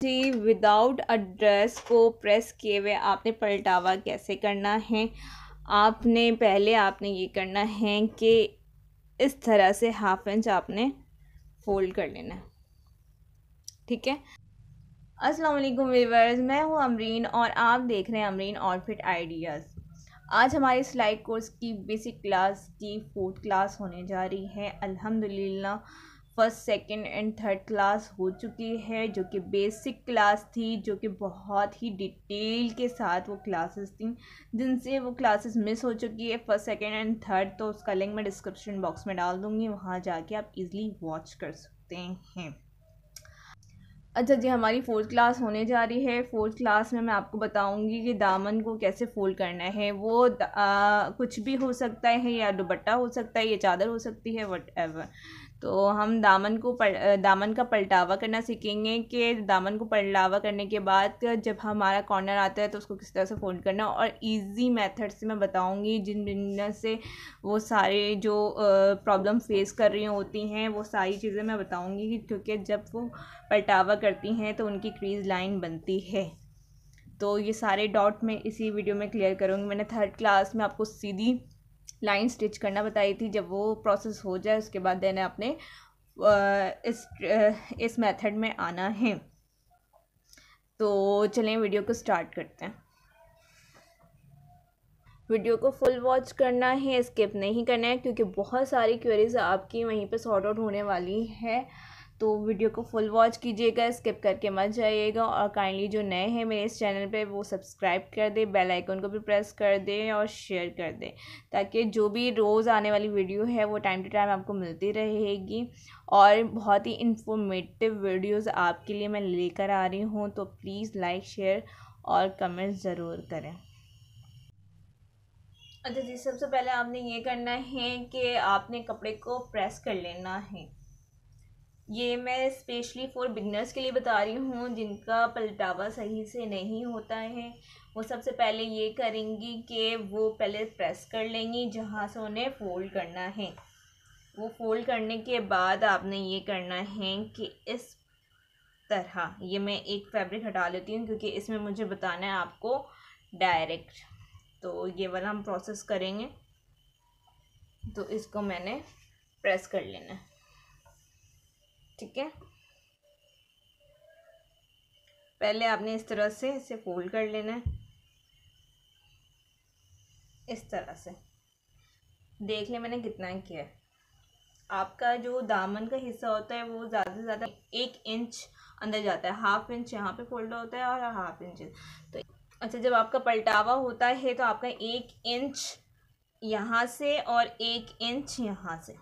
जी without address को press किए हुए आपने पलटावा कैसे करना है? आपने पहले आपने ये करना है कि इस तरह से हाफ़ इंच आपने फोल्ड कर लेना है। ठीक है? अस्सलाम वालेकुम व्यूवर्स मैं हूँ अमरीन और आप देख रहे हैं अमरीन आउटफिट आइडियाज़ आज हमारी सिलाई कोर्स की बेसिक क्लास की फोर्थ क्लास होने जा रही है। अल्हम्दुलिल्लाह first second and third class हो चुकी है जो कि बेसिक क्लास थी जो कि बहुत ही डिटेल के साथ वो क्लासेस थी। जिनसे वो क्लासेस मिस हो चुकी है फ़र्स्ट सेकंड एंड थर्ड तो उसका लिंक मैं डिस्क्रिप्शन बॉक्स में डाल दूँगी वहाँ जाके आप इजीली वॉच कर सकते हैं। अच्छा जी हमारी फोर्थ क्लास होने जा रही है। फोर्थ क्लास में मैं आपको बताऊँगी कि दामन को कैसे फोल्ड करना है। वो आ, कुछ भी हो सकता है या दुपट्टा हो सकता है या चादर हो सकती है वट एवर तो हम दामन को पल दामन का पलटावा करना सीखेंगे कि दामन को पलटावा करने के बाद जब हमारा कॉर्नर आता है तो उसको किस तरह से फोल्ड करना और इजी मेथड से मैं बताऊँगी, जिन जिन से वो सारे जो प्रॉब्लम फेस कर रही होती हैं, वो सारी चीज़ें मैं बताऊँगी क्योंकि जब वो पलटावा करती हैं तो उनकी क्रीज लाइन बनती है। तो ये सारे डॉट मैं इसी वीडियो में क्लियर करूँगी। मैंने थर्ड क्लास में आपको सीधी लाइन स्टिच करना बताई थी, जब वो प्रोसेस हो जाए, उसके बाद देने अपने इस इस मेथड में आना है। तो चलें वीडियो को स्टार्ट करते हैं। वीडियो को फुल वॉच करना है स्किप नहीं करना है, क्योंकि बहुत सारी क्वेरीज आपकी वहीं पे सॉर्ट आउट होने वाली है। तो वीडियो को फुल वॉच कीजिएगा, स्किप करके मत जाइएगा और काइंडली जो नए हैं मेरे इस चैनल पे, वो सब्सक्राइब कर दें बेल आइकन को भी प्रेस कर दें और शेयर कर दें ताकि जो भी रोज़ आने वाली वीडियो है, वो टाइम टू टाइम आपको मिलती रहेगी और बहुत ही इंफॉर्मेटिव वीडियोज़ आपके लिए मैं लेकर आ रही हूँ तो प्लीज़ लाइक शेयर और कमेंट ज़रूर करें। अच्छा जी, सबसे पहले आपने ये करना है कि आपने कपड़े को प्रेस कर लेना है। ये मैं स्पेशली फॉर बिगनर्स के लिए बता रही हूँ, जिनका पलटावा सही से नहीं होता है। वो सबसे पहले ये करेंगी कि वो पहले प्रेस कर लेंगी जहाँ से उन्हें फ़ोल्ड करना है। वो फोल्ड करने के बाद आपने ये करना है कि इस तरह, ये मैं एक फैब्रिक हटा लेती हूँ क्योंकि इसमें मुझे बताना है आपको डायरेक्ट तो ये वाला हम प्रोसेस करेंगे। तो इसको मैंने प्रेस कर लेना है। ठीक है? पहले आपने इस तरह से इसे फोल्ड कर लेना है। इस तरह से। देख ले मैंने कितना किया है। आपका जो दामन का हिस्सा होता है, वो ज़्यादा से ज़्यादा एक इंच अंदर जाता है। हाफ़ इंच यहाँ पे फोल्ड होता है और हाफ़ इंच तो अच्छा जब आपका पलटावा होता है तो आपका एक इंच यहाँ से और एक इंच यहाँ से।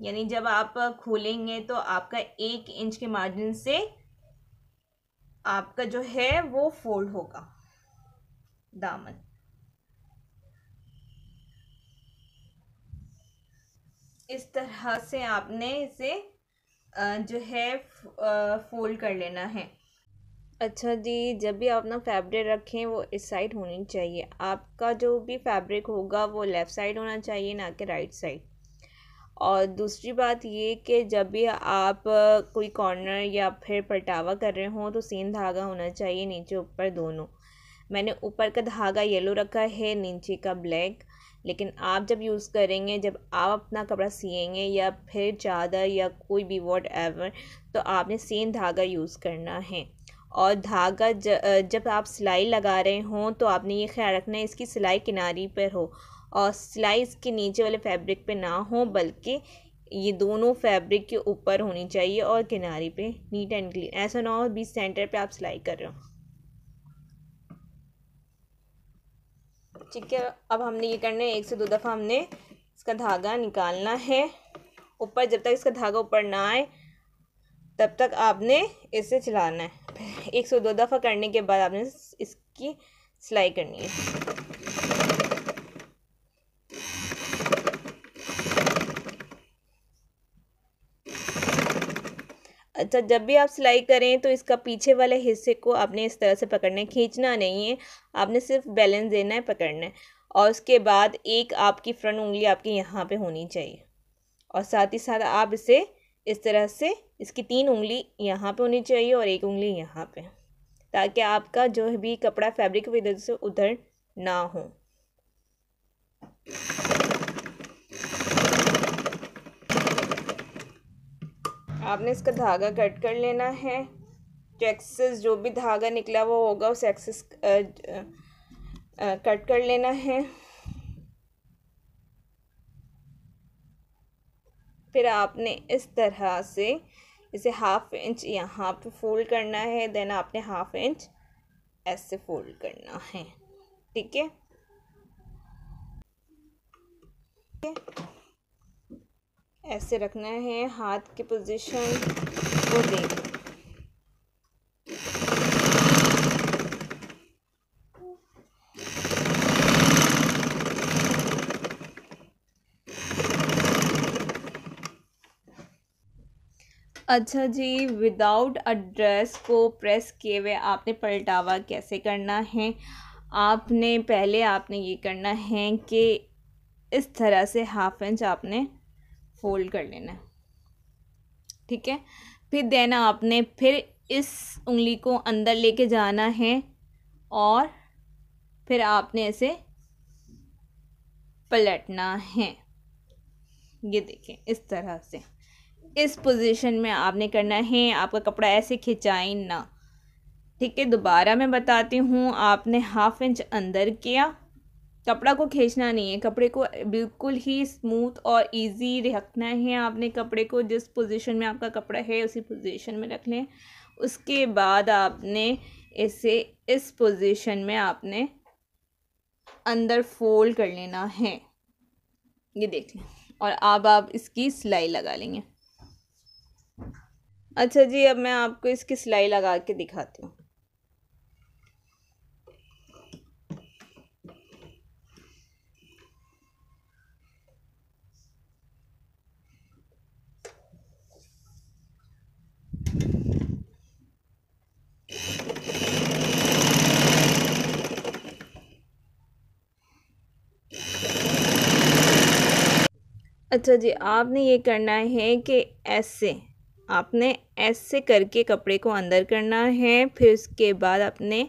यानी जब आप खोलेंगे तो आपका एक इंच के मार्जिन से आपका जो है वो फोल्ड होगा। दामन। इस तरह से आपने इसे जो है फोल्ड कर लेना है। अच्छा जी, जब भी आप अपना फैब्रिक रखें, वो इस साइड होनी चाहिए। आपका जो भी फैब्रिक होगा, वो लेफ़्ट साइड होना चाहिए, ना कि राइट साइड और दूसरी बात ये कि जब भी आप कोई कॉर्नर या फिर पलटावा कर रहे हों तो सेम धागा होना चाहिए नीचे ऊपर दोनों। मैंने ऊपर का धागा येलो रखा है, नीचे का ब्लैक लेकिन आप जब यूज़ करेंगे, जब आप अपना कपड़ा सिएँगे या फिर चादर या कोई भी वॉट एवर तो आपने सेम धागा यूज़ करना है। और धागा जब आप सिलाई लगा रहे हों तो आपने ये ख्याल रखना है, इसकी सिलाई किनारी पर हो। और सिलाई इसके नीचे वाले फैब्रिक पे ना हो, बल्कि ये दोनों फैब्रिक के ऊपर होनी चाहिए और किनारे पे, नीट एंड क्लीन। ऐसा ना हो बीच सेंटर पे आप सिलाई कर रहे हो। ठीक है, अब हमने ये करना है, एक से दो दफ़ा हमने इसका धागा निकालना है। ऊपर जब तक इसका धागा ऊपर ना आए, तब तक आपने इसे चलाना है। एक से दो दफ़ा करने के बाद आपने इसकी सिलाई करनी है। अच्छा जब भी आप सिलाई करें तो इसका पीछे वाले हिस्से को आपने इस तरह से पकड़ना है। खींचना नहीं है, आपने सिर्फ़ बैलेंस देना है, पकड़ना है। और उसके बाद एक आपकी फ्रंट उंगली आपकी यहाँ पे होनी चाहिए। और साथ ही साथ आप इसे इस तरह से, इसकी तीन उंगली यहाँ पे होनी चाहिए और एक उंगली यहाँ पे। ताकि आपका जो भी कपड़ा फैब्रिक वजह से उधर ना हो। आपने इसका धागा कट कर लेना है। जो एक्सेस जो भी धागा निकला वो होगा, उस एक्सेस कट कर लेना है। फिर आपने इस तरह से इसे हाफ़ इंच यहाँ पे फोल्ड करना है देन आपने हाफ़ इंच ऐसे फोल्ड करना है? ठीक है? ऐसे रखना है, हाथ की पोजीशन वो देख। अच्छा जी विदाउट एड्रेस को प्रेस किए हुए आपने पलटावा कैसे करना है? आपने, पहले आपने ये करना है कि इस तरह से हाफ़ इंच आपने फोल्ड कर लेना है। ठीक है? फिर देना आपने, फिर इस उंगली को अंदर लेके जाना है और फिर आपने इसे पलटना है। ये देखें इस तरह से। इस पोजीशन में आपने करना है, आपका कपड़ा ऐसे खिंचाए ना। ठीक है? दोबारा मैं बताती हूँ, आपने हाफ़ इंच अंदर किया कपड़ा को खींचना नहीं है, कपड़े को बिल्कुल ही स्मूथ और इजी रखना है आपने, कपड़े को जिस पोजीशन में आपका कपड़ा है, उसी पोजीशन में रख लें। उसके बाद आपने इसे इस पोजीशन में आपने अंदर फोल्ड कर लेना है। ये देख लें, और अब आप इसकी सिलाई लगा लेंगे। अच्छा जी, अब मैं आपको इसकी सिलाई लगा के दिखाती हूँ। अच्छा जी, आपने ये करना है कि ऐसे, आपने ऐसे करके कपड़े को अंदर करना है, फिर उसके बाद अपने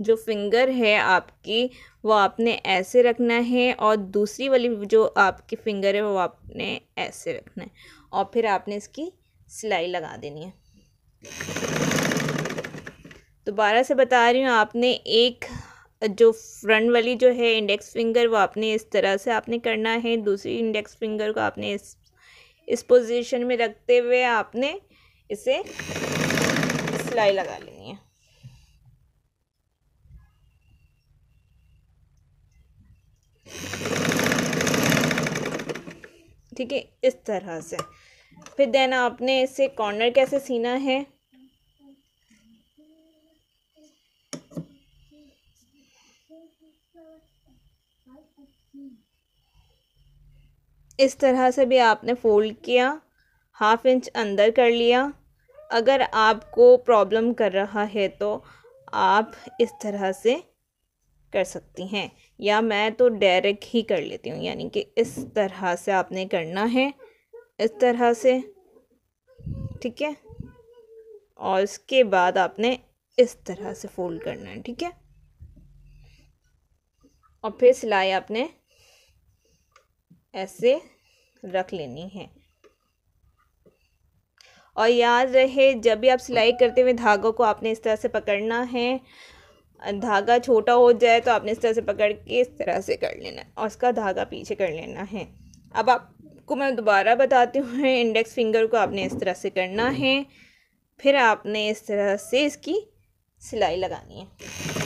जो फिंगर है आपकी, वो आपने ऐसे रखना है और दूसरी वाली जो आपकी फिंगर है, वो आपने ऐसे रखना है और फिर आपने इसकी सिलाई लगा देनी है। दोबारा से बता रही हूँ, आपने एक जो फ्रंट वाली जो है इंडेक्स फिंगर वो आपने इस तरह से आपने करना है। दूसरी इंडेक्स फिंगर को आपने इस इस पोजीशन में रखते हुए आपने इसे सिलाई लगा लेनी है। ठीक है, इस तरह से। फिर देन आपने इसे कॉर्नर कैसे सीना है? इस तरह से भी आपने फ़ोल्ड किया हाफ़ इंच अंदर कर लिया। अगर आपको प्रॉब्लम कर रहा है तो आप इस तरह से कर सकती हैं, या मैं तो डायरेक्ट ही कर लेती हूँ, यानी कि इस तरह से आपने करना है, इस तरह से, ठीक है? और इसके बाद आपने इस तरह से फोल्ड करना है, ठीक है? और फिर सिलाई आपने ऐसे रख लेनी है। और याद रहे, जब भी आप सिलाई करते हुए धागों को आपने इस तरह से पकड़ना है, धागा छोटा हो जाए तो आपने इस तरह से पकड़ के इस तरह से कर लेना है और उसका धागा पीछे कर लेना है। अब आपको मैं दोबारा बताती हूँ, इंडेक्स फिंगर को आपने इस तरह से करना है, फिर आपने इस तरह से इसकी सिलाई लगानी है।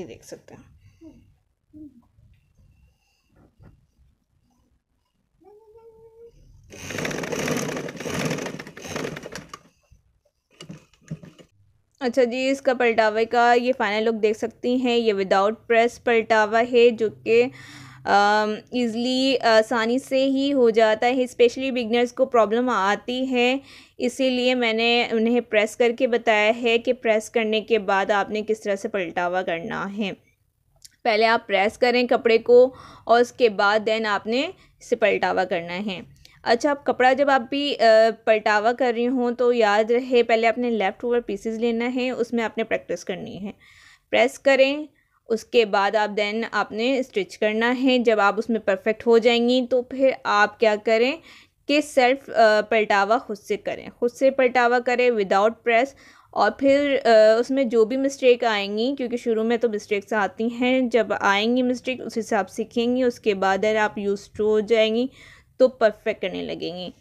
ये देख सकते अच्छा जी, इसका पलटावे का ये फाइनल लुक देख सकती हैं, ये विदाउट प्रेस पलटावा है जो कि ईज़िली आसानी से ही हो जाता है। स्पेशली बिगनर्स को प्रॉब्लम आती है। इसीलिए मैंने उन्हें प्रेस करके बताया है कि प्रेस करने के बाद आपने किस तरह से पलटावा करना है। पहले आप प्रेस करें कपड़े को और उसके बाद देन आपने इसे पलटावा करना है। अच्छा अब कपड़ा जब आप भी पलटावा कर रही हों तो याद रहे, पहले आपने लेफ़्ट ओवर पीसेस लेना है, उसमें आपने प्रैक्टिस करनी है। प्रेस करें उसके बाद आप देन आपने स्टिच करना है। जब आप उसमें परफेक्ट हो जाएँगी तो फिर आप क्या करें कि सेल्फ पलटावा खुद से करें। खुद से पलटावा करें विदाउट प्रेस और फिर उसमें जो भी मिस्टेक आएँगी क्योंकि शुरू में तो मिस्टेक्स आती हैं जब आएँगी मिस्टेक उस हिसाब सीखेंगी उसके बाद अगर आप यूज़ हो जाएँगी तो परफेक्ट करने लगेंगी।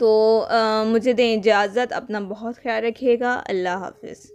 तो आ, मुझे दें इजाज़त अपना बहुत ख्याल रखिएगा। अल्लाह हाफिज़।